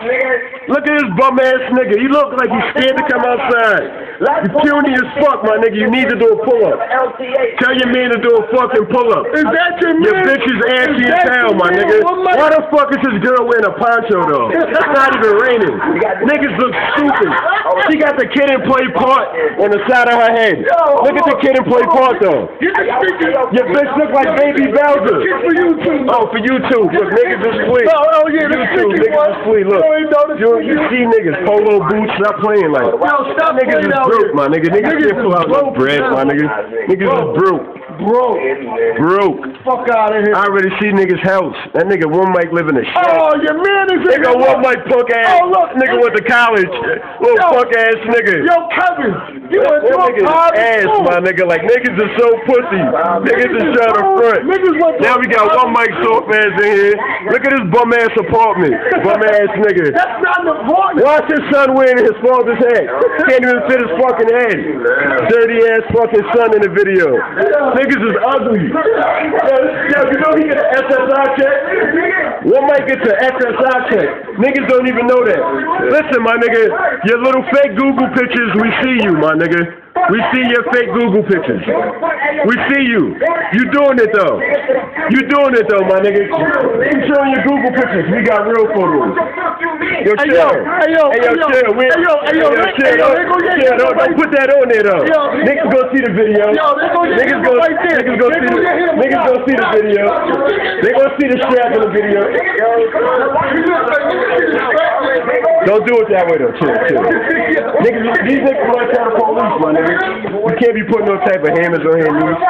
Look at this bum ass nigga. He look like he's scared to come outside. You puny as fuck, my nigga. You need to do a pull up. Tell your man to do a fucking pull up. Is that your man? Your bitch is ashy as hell, my nigga. Why the fuck is this girl wearing a poncho though? It's not even raining. Niggas look stupid. She got the Kid 'n Play part on the side of her head. Look at the Kid 'n Play part though. Your bitch look like baby Bowser. for you too. Oh, for you too. Look, niggas is sweet. Oh, oh yeah, the You too. sticky Niggas is sweet. Look. You ain't noticed You, you see niggas, polo boots, not playing like Yo, stop Niggas is broke, my nigga. Niggas Niggas can't pull is out broke bread, my nigga. Niggas is broke. Bro, Broke. fuck out of here. I already see niggas' house. That nigga one mic live in a shack. Oh, your man is in Nigga one mic punk ass. Oh, look. Nigga went to college. Little Yo. punk ass nigga. Yo, Kevin, you went to nigga's ass, school. my nigga. Like niggas is so pussy. Niggas is trying to front. Niggas went Now we got one mic soft ass in here. Look at this bum ass apartment. Bum ass nigga. That's not the point. Watch his son wearing his father's head. Can't even fit his fucking head. Dirty ass fucking son in the video. Niggas is ugly. Yo, yo, you know he get an SSI check? One mic get the SSI check. Niggas don't even know that. Listen, my nigga, your little fake Google pictures, we see you, my nigga. We see your fake Google pictures. We see you. You doing it though. You doing it though, my nigga. Keep showing your Google pictures. We got real photos. Yo, Hey, chill. yo, hey, yo, hey, yo, yo, chill. We, hey, yo, hey, yo, chill. hey, yo, they gonna get chill. Don't, don't put that on there though. Yo, niggas go see the video. Yo, they gonna get niggas go, right there. niggas go see the, him niggas go see the video. They gonna see the strap in the video. Don't do it that way though. Chill, chill. Niggas, these niggas like kind of police, my nigga. You can't be putting no type of hammers on here, niggas.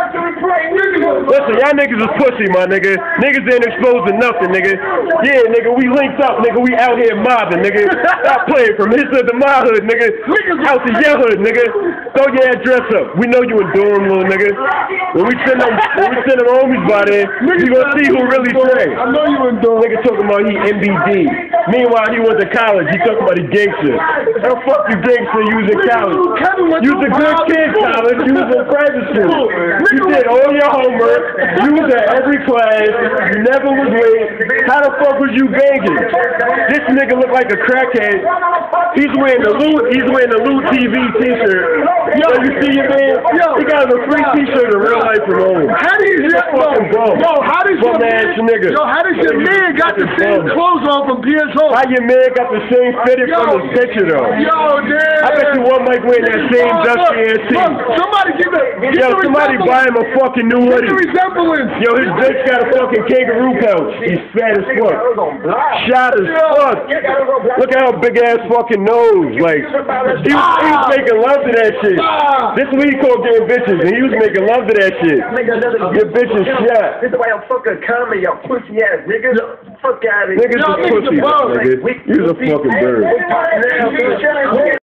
Listen, y'all niggas is pussy, my nigga. Niggas ain't exposing nothing, nigga. Yeah, nigga, we linked up, nigga. We out here mobbing, nigga. Stop playing from his hood to my hood, nigga. Out to your hood, nigga. Throw your address up. We know you in Durham, little nigga. When we send them, when we send them homies by there, we gonna see who really trained. I know you in doing. Nigga talking about he MBD. Meanwhile, he went to college. He talking about he gangster. How fuck you gangster? You was in college. You was a good kid, college. You was in private school. You did all your homework. You was at every class. You never was late. How the fuck was you banging? This nigga look like a crackhead. He's wearing the Lou. He's wearing the Lou TV T-shirt. Yo, you see your man? Yo. he got a free T-shirt in real life from home. How does your fucking yo? How does your man? nigga. Yo, how does your man got the same clothes on from PSO? How your man got the same fitted from his picture though? Yo, damn. I bet you one mic wear that same Oh, dusty ass look, look, somebody give the give Yo, the somebody buy him a fucking new Give the hoodie. resemblance. Yo, his bitch got a fucking kangaroo pouch. He's fat as fuck. Shot as fuck. Look at how big ass fucking nose. Like, he was, he was ah. making love to that shit. Ah. This is what he called getting bitches, and he was making love to that shit. Your bitch is shot. This is why I'm fucking coming, y'all pussy ass niggas. Fuck out of here. Niggas Yo, is pussy, nigga. You's a fucking bird.